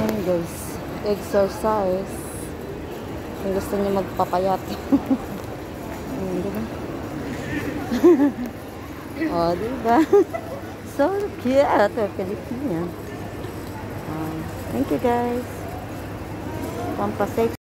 Ayan guys. Exercise. Kung gusto niyo magpapayat. Ayan, diba? oh, diba? so cute. Oh, Um, thank you guys. Pampasay